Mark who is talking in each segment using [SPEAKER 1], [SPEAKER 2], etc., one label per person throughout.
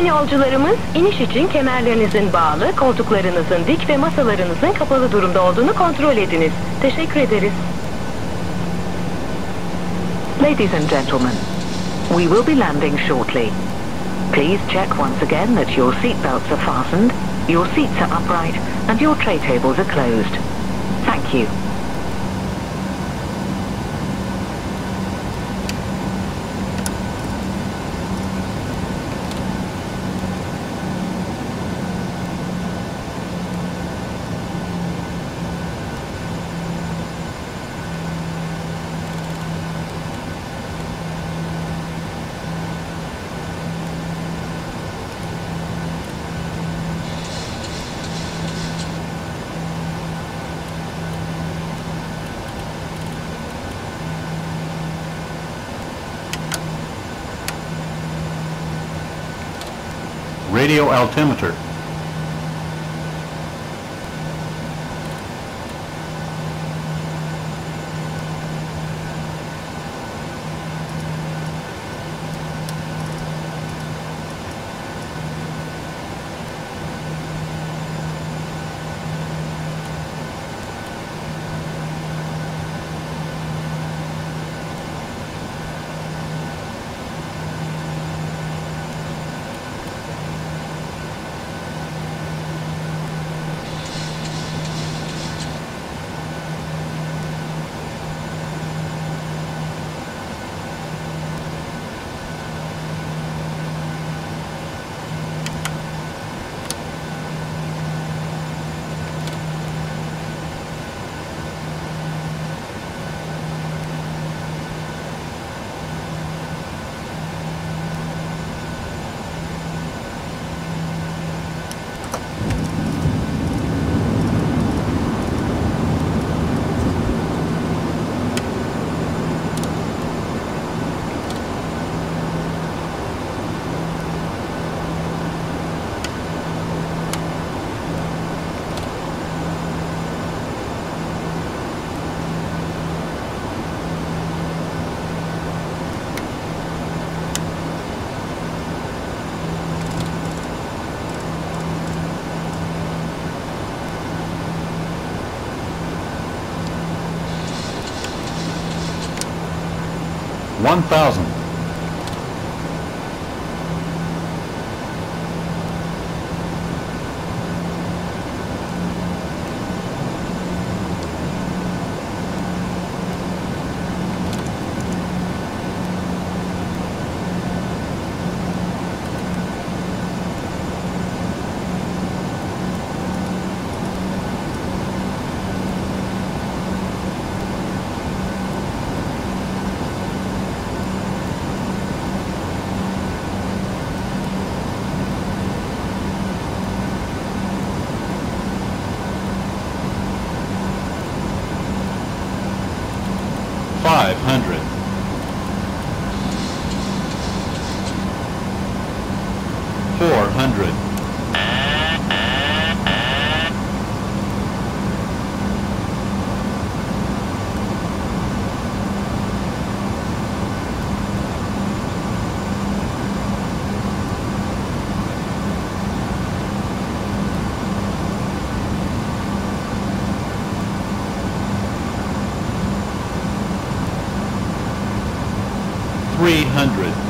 [SPEAKER 1] Sayın yolcularımız, iniş için kemerlerinizin bağlı, koltuklarınızın dik ve masalarınızın kapalı durumda olduğunu kontrol ediniz. Teşekkür ederiz.
[SPEAKER 2] Ladies and gentlemen, we will be landing shortly. Please check once again that your seatbelts are fastened, your seats are upright, and your tray tables are closed. Thank you.
[SPEAKER 3] Radio altimeter. 1,000. 100. Three hundred.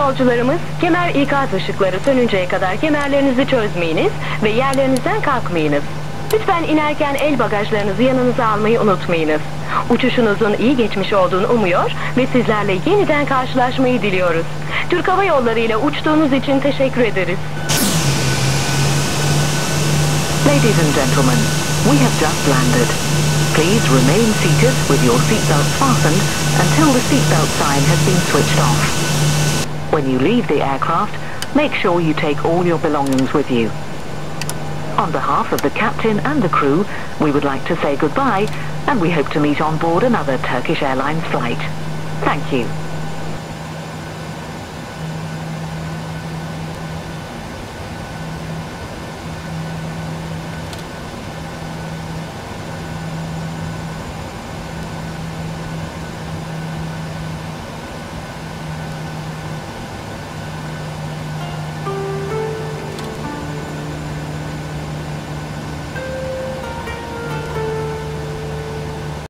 [SPEAKER 1] Yolcularımız, kemer ikaz ışıkları sönünceye kadar kemerlerinizi çözmeyiniz ve yerlerinizden kalkmayınız. Lütfen inerken el bagajlarınızı yanınıza almayı unutmayınız. Uçuşunuzun iyi geçmiş olduğunu umuyor ve sizlerle yeniden karşılaşmayı diliyoruz. Türk Hava Yolları ile uçtuğunuz için teşekkür ederiz.
[SPEAKER 2] Ladies and gentlemen, we have just landed. Please remain seated with your seatbelts fastened until the seatbelt sign has been switched off. When you leave the aircraft, make sure you take all your belongings with you. On behalf of the captain and the crew, we would like to say goodbye and we hope to meet on board another Turkish Airlines flight. Thank you.